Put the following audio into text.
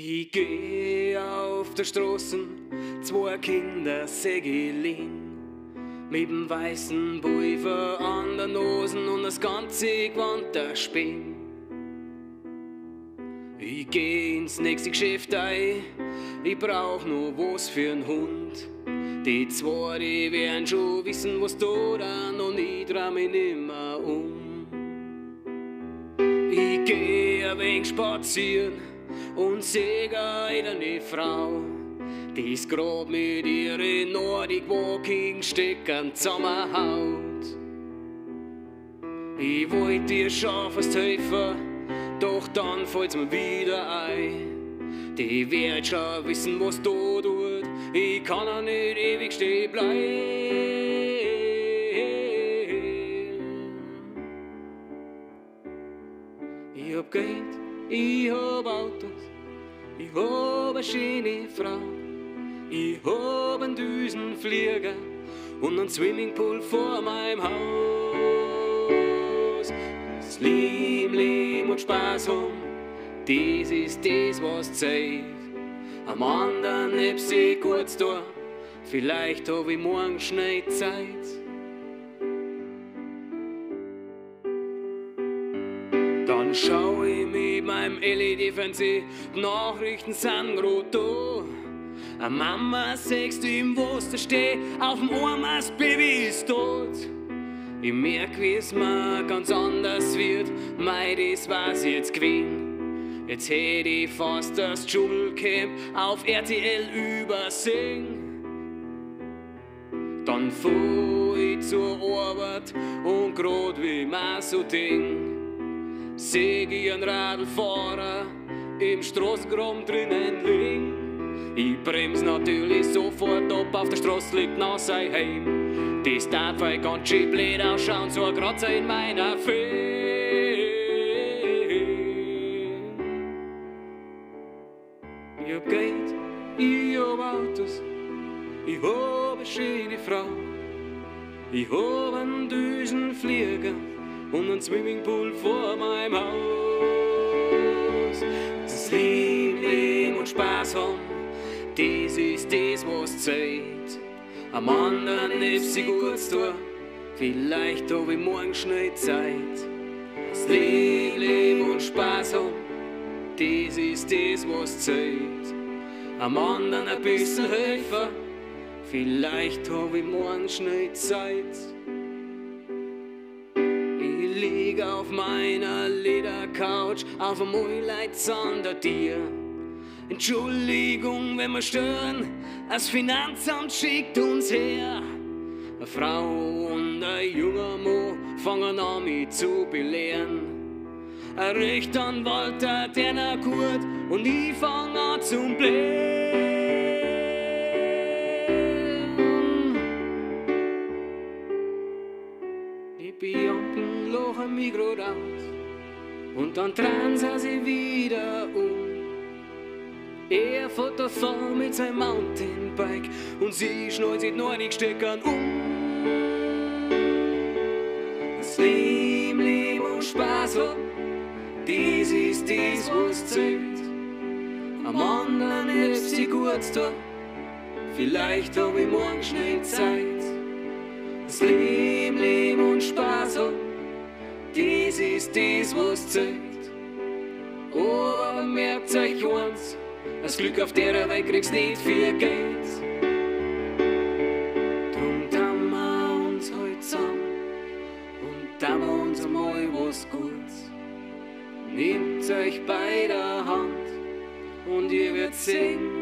Ich geh auf der Straße, zwei Kinder Segelin. Mit dem weißen Pulver an der Nosen und das ganze Gewand der Spinn. Ich geh ins nächste Geschäft ein, ich brauch nur was für einen Hund. Die zwei, die werden schon wissen, was da dann und ich dreh mich nimmer um. Ich geh ein wenig spazieren und seh eine Frau, die ist grad mit ihren Nordic Walking Steckern zusammenhaut. Ich wollt dir schon fast helfen, doch dann fällt's mir wieder ein. Die wird schon wissen, was da tut, ich kann auch nicht ewig stehen bleiben. Ich hab Geld, ich hab Autos, ich hab eine schöne Frau, ich hab einen Düsenflieger und einen Swimmingpool vor meinem Haus. Das Leben, Leben und Spaß haben, das ist das, was zählt. Am anderen heb's ich kurz da, vielleicht hab ich morgen schnell Zeit. Schau ich mit meinem LED-Fernseh, die Nachrichten sind grad da. A Mama sagst du ihm, was da steht, auf dem Arm, das Baby ist tot. Ich merk, wie es mir ganz anders wird, mei, das war's jetzt gewesen. Jetzt hätte ich fast das Dschungelcamp auf RTL übersehen. Dann fuhr ich zur Arbeit und grad wie mir so ding seh ich einen Radlfahrer im Straßengraben drinnen liegen. Ich brems natürlich sofort ab, auf der Straße liegt nach sein Heim. Das darf halt ganz schön blöd ausschauen, so ein Kratzer in meiner Fee. Ich hab Geld, ich hab Autos, ich hab eine schöne Frau, ich hab einen Düsenflieger und einen Swimmingpool vor meinem Haus. Das Leben, Leben und Spaß haben, das ist das, was zählt. Am anderen ist sie gut tun, vielleicht hab ich morgen schnell Zeit. Das Leben, Leben und Spaß haben, das ist das, was zählt. Am anderen ein bisschen helfen, vielleicht hab ich morgen schnell Zeit. Lieg auf meiner Ledercouch auf dem Moonlight unter dir. Entschuldigung, wenn wir stören, das Finanzamt schickt uns her. Eine Frau und ein junger Mo fangen an, mich zu belehren. Ein Rechtsanwalt hat einer gut und ich fang an zum Blähen. Bianken lachen mich grad aus und dann drehen sie sich wieder um. Er fährt davon mit seinem Mountainbike und sie schnallt sich Nordic Steckern um. Das Leben, Leben und Spaß haben, das ist das, was zählt. Am anderen hilft sie gut da, vielleicht hab ich morgen schnell Zeit. Das Leben, Leben und Spaß haben, das ist das, was zählt. Aber merkt euch eins, das Glück auf der Welt kriegst nicht viel Geld. Drum tun wir uns heute zusammen und tun wir uns einmal was Gutes. Nehmt euch bei der Hand und ihr werdet sehen,